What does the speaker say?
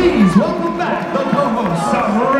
Please welcome back the co-hosts of